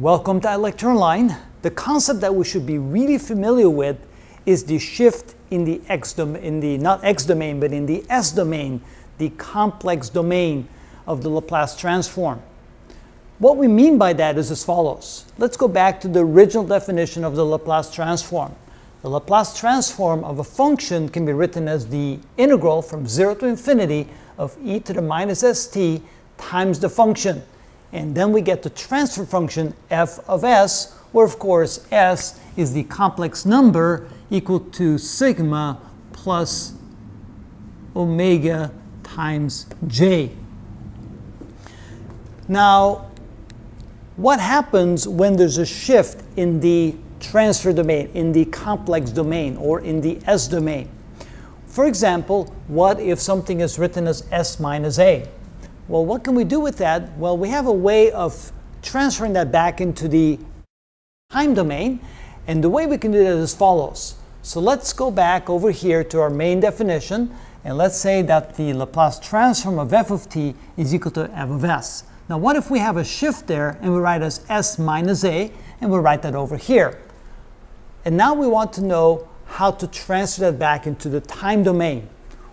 Welcome to ilectureonline. The concept that we should be really familiar with is the shift in the x domain, in the not x domain, but in the s domain, the complex domain of the Laplace transform. What we mean by that is as follows. Let's go back to the original definition of the Laplace transform. The Laplace transform of a function can be written as the integral from 0 to infinity of e to the minus st times the function. And then we get the transfer function f of s, where of course s is the complex number equal to sigma plus omega times j. Now, what happens when there's a shift in the transfer domain, in the complex domain, or in the S domain? For example, what if something is written as S minus A? Well, what can we do with that? Well, we have a way of transferring that back into the time domain. And the way we can do that is as follows. So let's go back over here to our main definition. And let's say that the Laplace transform of f of t is equal to f of s. Now what if we have a shift there and we write as s minus a, and we write that over here. And now we want to know how to transfer that back into the time domain.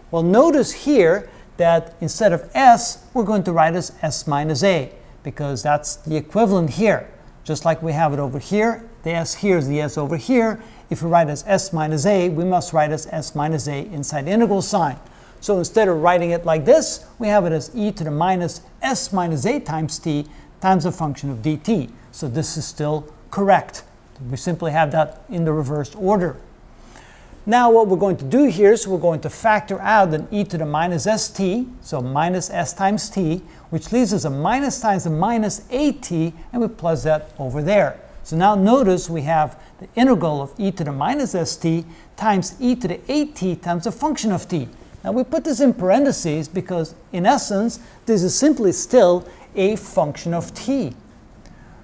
Well, notice here that instead of s, we're going to write as s minus a, because that's the equivalent here. Just like we have it over here, the s here is the s over here. If we write as s minus a, we must write as s minus a inside the integral sign. So instead of writing it like this, we have it as e to the minus s minus a times t times a function of dt. So this is still correct. We simply have that in the reversed order. Now what we're going to do here is we're going to factor out an e to the minus st, so minus s times t, which leaves us a minus times a minus at, and we plus that over there. So now notice we have the integral of e to the minus st times e to the at times a function of t. Now we put this in parentheses because in essence this is simply still a function of t.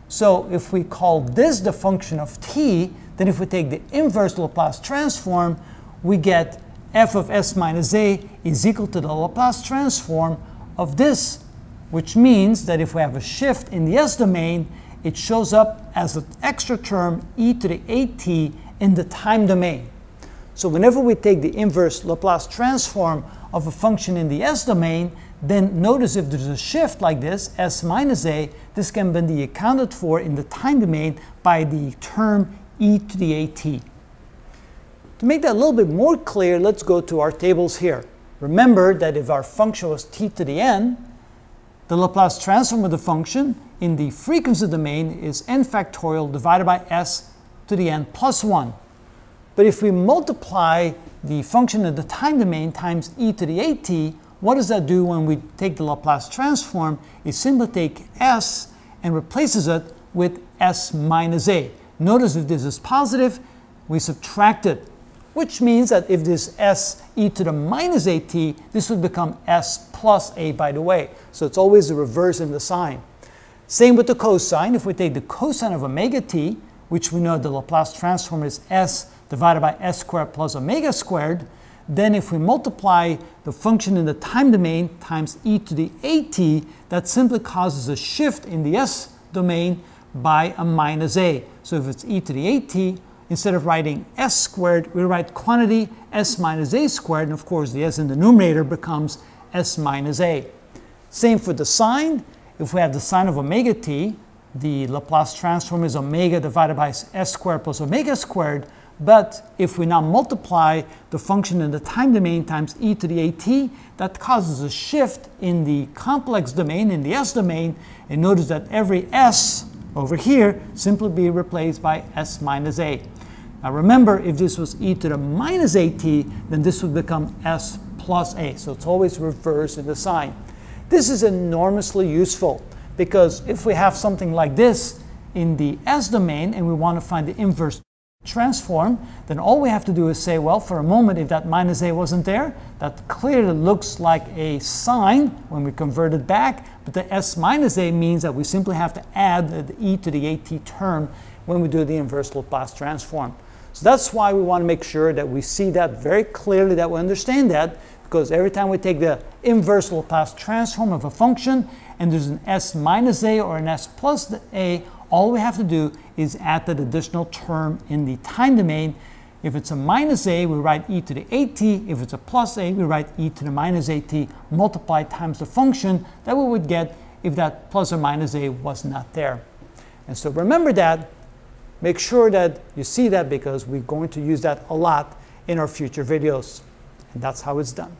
So if we call this the function of t, then if we take the inverse Laplace transform, we get f of s minus a is equal to the Laplace transform of this, which means that if we have a shift in the s domain, it shows up as an extra term e to the at in the time domain. So whenever we take the inverse Laplace transform of a function in the s domain, then notice if there's a shift like this, s minus a, this can be accounted for in the time domain by the term e to the at. To make that a little bit more clear, let's go to our tables here. Remember that if our function was t to the n, the Laplace transform of the function in the frequency domain is n factorial divided by s to the n plus 1. But if we multiply the function in the time domain times e to the at, what does that do when we take the Laplace transform? It simply take s and replaces it with s minus a. Notice if this is positive, we subtract it, which means that if this s e to the minus at, this would become s plus a, by the way. So it's always the reverse in the sign. Same with the cosine. If we take the cosine of omega t, which we know the Laplace transform is s divided by s squared plus omega squared, then if we multiply the function in the time domain times e to the at, that simply causes a shift in the s domain by a minus a. So if it's e to the at, instead of writing s squared, we write quantity s minus a squared, and of course the s in the numerator becomes s minus a. Same for the sine. If we have the sine of omega t, the Laplace transform is omega divided by s squared plus omega squared. But if we now multiply the function in the time domain times e to the at, that causes a shift in the complex domain, in the s domain. And notice that every s over here simply be replaced by s minus a. Now remember, if this was e to the minus at, then this would become s plus a. So it's always reversed in the sign. This is enormously useful because if we have something like this in the s domain and we want to find the inverse transform, then all we have to do is say, well, for a moment, if that minus a wasn't there, that clearly looks like a sine when we convert it back, but the s minus a means that we simply have to add the e to the at term when we do the inverse Laplace transform. So that's why we want to make sure that we see that very clearly, that we understand that, because every time we take the inverse Laplace transform of a function, and there's an s minus a or an s plus a, all we have to do is add that additional term in the time domain. If it's a minus a, we write e to the at. If it's a plus a, we write e to the minus at multiplied times the function that we would get if that plus or minus a was not there. And so remember that. Make sure that you see that because we're going to use that a lot in our future videos. And that's how it's done.